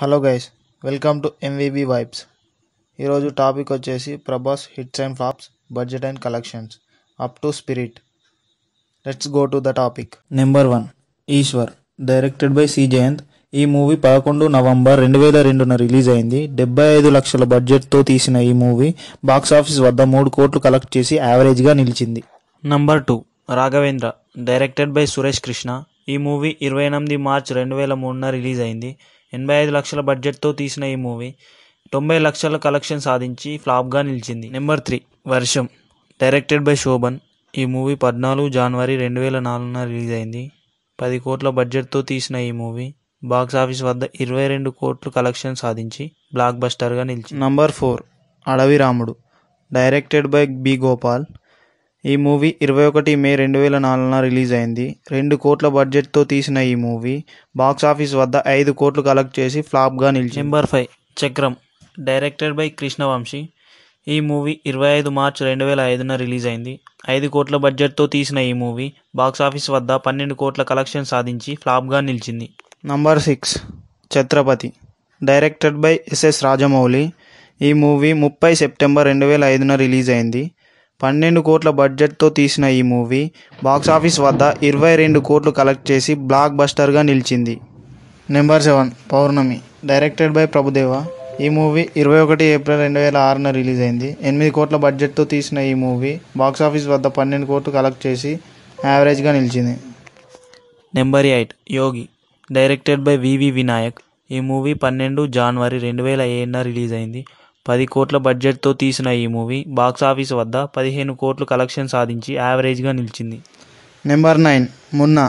Hello guys welcome to MVB vibes ఈరోజు topic వచ్చేసి Prabhas hits and flops budget and collections up to spirit let's go to the topic number one Eeshwar directed by C Jayant ఈ movie పదకొండు November రెండు వేల రెండున release అయింది. డెబ్బై ఐదు లక్షల బడ్జెట్తో తీసిన ఈ మూవీ బాక్స్ ఆఫీస్ వద్ద మూడు కోట్లు కలెక్ట్ చేసి యావరేజ్గా నిలిచింది. Number two Raghavendra directed by Suresh Krishna ఈ మూవీ ఇరవై ఎనిమిది మార్చ్ రెండు వేల మూడున రిలీజ్ అయింది. ఎనభై ఐదు లక్షల బడ్జెట్తో తీసిన ఈ మూవీ తొంభై లక్షల కలెక్షన్ సాధించి ఫ్లాప్గా నిలిచింది. Number three Varsham. Directed by Sobhan. ఈ మూవీ పద్నాలుగు జనవరి రెండు వేల నాలుగున రిలీజ్ అయింది పది కోట్ల బడ్జెట్తో తీసిన ఈ మూవీ బాక్స్ ఆఫీస్ వద్ద ఇరవై రెండు కోట్లు కలెక్షన్ సాధించి బ్లాక్ బస్టర్గా నిలిచింది. Number four Adavi Ramudu. Directed by B Gopal. ఈ మూవీ ఇరవై ఒకటి మే రెండు వేల నాలుగున రిలీజ్ అయింది. రెండు కోట్ల బడ్జెట్తో తీసిన ఈ మూవీ బాక్స్ ఆఫీస్ వద్ద ఐదు కోట్లు కలెక్ట్ చేసి ఫ్లాప్గా నిలిచింది. Number five Chakram directed by Krishna Vamsi. ఈ మూవీ ఇరవై ఐదు మార్చ్ రెండు వేల ఐదున రిలీజ్ అయింది. ఐదు కోట్ల బడ్జెట్తో తీసిన ఈ మూవీ బాక్స్ ఆఫీస్ వద్ద పన్నెండు కోట్ల కలెక్షన్ సాధించి ఫ్లాప్గా నిలిచింది. Number six Chatrapathi directed by SS Rajamouli. ఈ మూవీ ముప్పై సెప్టెంబర్ రెండు వేల ఐదున రిలీజ్ అయింది. పన్నెండు కోట్ల బడ్జెట్తో తీసిన ఈ మూవీ బాక్స్ ఆఫీస్ వద్ద ఇరవై రెండు కోట్లు కలెక్ట్ చేసి బ్లాక్ బస్టర్గా నిలిచింది. Number seven Pournami directed by Prabhu Deva. ఈ మూవీ ఇరవై ఒకటి ఏప్రిల్ రెండు వేల ఆరున రిలీజ్ అయింది. ఎనిమిది కోట్ల బడ్జెట్తో తీసిన ఈ మూవీ బాక్స్ ఆఫీస్ వద్ద పన్నెండు కోట్లు కలెక్ట్ చేసి యావరేజ్గా నిలిచింది. Number eight Yogi directed by VV Vinayak. ఈ మూవీ పన్నెండు జనవరి రెండు వేల ఏడున రిలీజ్ అయింది. పది కోట్ల బడ్జెట్తో తీసిన ఈ మూవీ బాక్స్ ఆఫీస్ వద్ద పదిహేను కోట్లు కలెక్షన్ సాధించి యావరేజ్గా నిలిచింది. Number nine Munna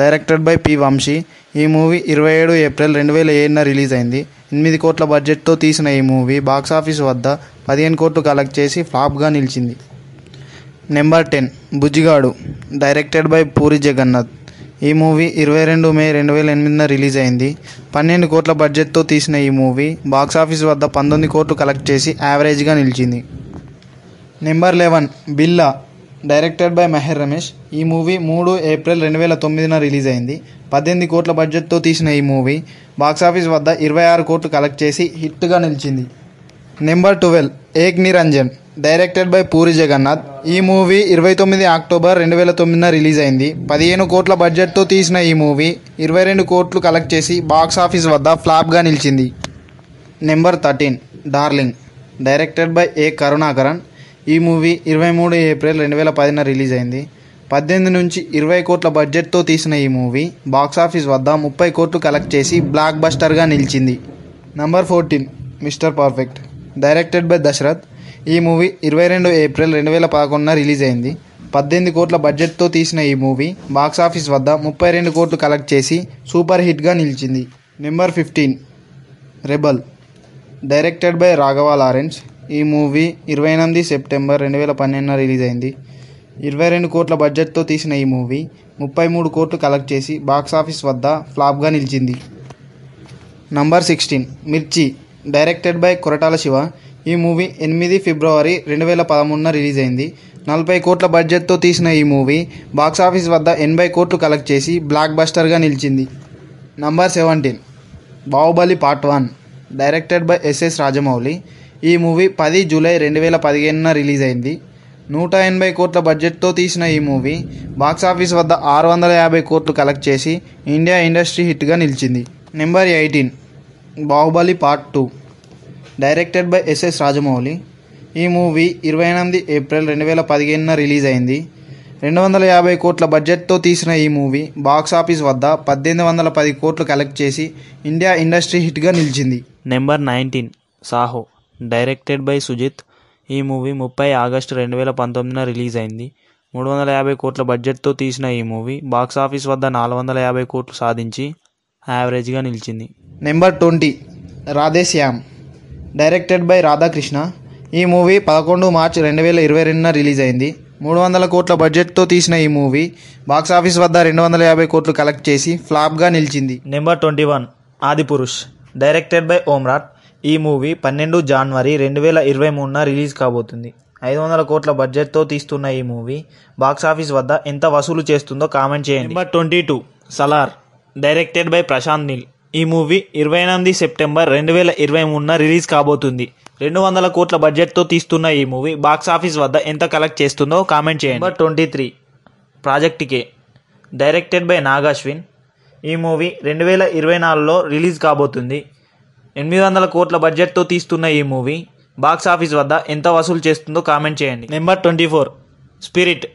directed by P Vamshi. ఈ మూవీ ఇరవై ఏడు ఏప్రిల్ రెండు వేల ఏడున రిలీజ్ అయింది. ఎనిమిది కోట్ల బడ్జెట్తో తీసిన ఈ మూవీ బాక్స్ ఆఫీస్ వద్ద పదిహేను కోట్లు కలెక్ట్ చేసి ఫ్లాప్గా నిలిచింది. Number ten Bujjigadu directed by Puri Jagannadh. ఈ మూవీ ఇరవై రెండు మే రెండు వేల ఎనిమిదిన రిలీజ్ అయింది. పన్నెండు కోట్ల బడ్జెట్తో తీసిన ఈ మూవీ బాక్స్ ఆఫీస్ వద్ద పంతొమ్మిది కోట్లు కలెక్ట్ చేసి యావరేజ్గా నిలిచింది. Number eleven Billa directed by Meher Ramesh. ఈ మూవీ మూడు ఏప్రిల్ రెండు వేల తొమ్మిదిన రిలీజ్ అయింది. పద్దెనిమిది కోట్ల బడ్జెట్తో తీసిన ఈ మూవీ బాక్స్ ఆఫీస్ వద్ద ఇరవై ఆరు కోట్లు కలెక్ట్ చేసి హిట్గా నిలిచింది. Number twelve Ek Niranjan. Directed by Puri Jagannadh. ఈ మూవీ ఇరవై తొమ్మిది అక్టోబర్ రెండు వేల తొమ్మిదిన రిలీజ్ అయింది. పదిహేను కోట్ల బడ్జెట్తో తీసిన ఈ మూవీ ఇరవై రెండు కోట్లు కలెక్ట్ చేసి బాక్స్ ఆఫీస్ వద్ద ఫ్లాప్గా నిలిచింది. Number thirteen darling. Directed by A Karunakaran. ఈ మూవీ ఇరవై మూడు ఏప్రిల్ రెండు వేల పదిన రిలీజ్ అయింది. పద్దెనిమిది నుంచి ఇరవై కోట్ల బడ్జెట్తో తీసిన ఈ మూవీ బాక్స్ ఆఫీస్ వద్ద ముప్పై కోట్లు కలెక్ట్ చేసి బ్లాక్ బస్టర్గా నిలిచింది. Number fourteen mister perfect. Directed by Dasarath. ఈ మూవీ ఇరవై రెండు ఏప్రిల్ రెండు వేల పదకొండున రిలీజ్ అయింది. పద్దెనిమిది కోట్ల బడ్జెట్తో తీసిన ఈ మూవీ బాక్స్ ఆఫీస్ వద్ద ముప్పై రెండు కోట్లు కలెక్ట్ చేసి సూపర్ హిట్గా నిలిచింది. Number fifteen rebel directed by Raghava Lawrence. ఈ మూవీ ఇరవై ఎనిమిది సెప్టెంబర్ రెండు వేల పన్నెండున రిలీజ్ అయింది. ఇరవై రెండు కోట్ల బడ్జెట్తో తీసిన ఈ మూవీ ముప్పై మూడు కోట్లు కలెక్ట్ చేసి బాక్స్ ఆఫీస్ వద్ద ఫ్లాప్గా నిలిచింది. Number sixteen Mirchi directed by Koratala Siva. ఈ మూవీ ఎనిమిది ఫిబ్రవరి రెండు వేల పదమూడున రిలీజ్ అయింది నలభై కోట్ల బడ్జెట్తో తీసిన ఈ మూవీ బాక్స్ ఆఫీస్ వద్ద ఎనభై కోట్లు కలెక్ట్ చేసి బ్లాక్ బస్టర్గా నిలిచింది. Number seventeen. Baahubali part one directed by SS Rajamouli. ఈ మూవీ పది జూలై రెండు వేల పదిహేనున రిలీజ్ అయింది నూట ఎనభై కోట్ల బడ్జెట్తో తీసిన ఈ మూవీ బాక్స్ ఆఫీస్ వద్ద ఆరు వందల యాభై కోట్లు కలెక్ట్ చేసి ఇండియా ఇండస్ట్రీ హిట్గా నిలిచింది. Number eighteen. Baahubali part two. Directed by SS Rajamouli ఈ మూవీ ఇరవై ఎనిమిది ఏప్రిల్ రెండు వేల పదిహేనున రిలీజ్ అయింది. రెండు వందల యాభై కోట్ల బడ్జెట్తో తీసిన ఈ మూవీ బాక్స్ ఆఫీస్ వద్ద పద్దెనిమిది వందల పది కోట్లు కలెక్ట్ చేసి ఇండియా ఇండస్ట్రీ హిట్గా నిలిచింది. Number nineteen Saaho. Directed by Sujeeth ఈ మూవీ ముప్పై ఆగస్టు రెండు వేల పంతొమ్మిదిన రిలీజ్ అయింది. మూడు వందల యాభై కోట్ల బడ్జెట్తో తీసిన ఈ మూవీ బాక్స్ ఆఫీస్ వద్ద నాలుగు వందల యాభై కోట్లు సాధించి యావరేజ్గా నిలిచింది. Number twenty Radhe Shyam directed by Radha Krishna ఈ మూవీ పదకొండు మార్చ్ రెండు వేల ఇరవై రెండున రిలీజ్ అయింది మూడు వందల కోట్ల బడ్జెట్తో తీసిన ఈ మూవీ బాక్స్ ఆఫీస్ వద్ద రెండు వందల యాభై కోట్లు కలెక్ట్ చేసి ఫ్లాప్గా నిలిచింది. Number twenty one Adipurush directed by Om Raut ఈ మూవీ పన్నెండు జనవరి రెండు వేల ఇరవై మూడున రిలీజ్ కాబోతుంది. ఐదు వందల కోట్ల బడ్జెట్తో తీస్తున్న ఈ మూవీ బాక్స్ ఆఫీస్ వద్ద ఎంత వసూలు చేస్తుందో కామెంట్ చేయండి. Number twenty two Salaar. Directed by Prashanth Neel ఈ మూవీ ఇరవై ఎనిమిది సెప్టెంబర్ రెండు వేల ఇరవై మూడున రిలీజ్ కాబోతుంది. రెండు వందల కోట్ల బడ్జెట్తో తీస్తున్న ఈ మూవీ బాక్స్ ఆఫీస్ వద్ద ఎంత కలెక్ట్ చేస్తుందో కామెంట్ చేయండి. Number twenty three. Project K directed by Nag Ashwin. ఈ మూవీ రెండు వేల ఇరవై నాలుగులో రిలీజ్ కాబోతుంది. ఎనిమిది వందల కోట్ల బడ్జెట్తో తీస్తున్న ఈ మూవీ బాక్స్ ఆఫీస్ వద్ద ఎంత వసూలు చేస్తుందో కామెంట్ చేయండి. Number twenty four. Spirit.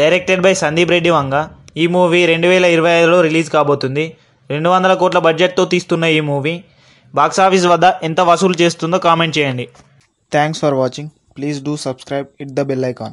Directed by Sandeep Reddy Vanga. ఈ మూవీ రెండు వేల ఇరవై ఐదులో రిలీజ్ కాబోతుంది. రెండు వందల కోట్ల బడ్జెట్తో తీస్తున్న ఈ మూవీ బాక్స్ ఆఫీస్ వద్ద ఎంత వసూలు చేస్తుందో కామెంట్ చేయండి. Thanks for watching please do subscribe it the bell icon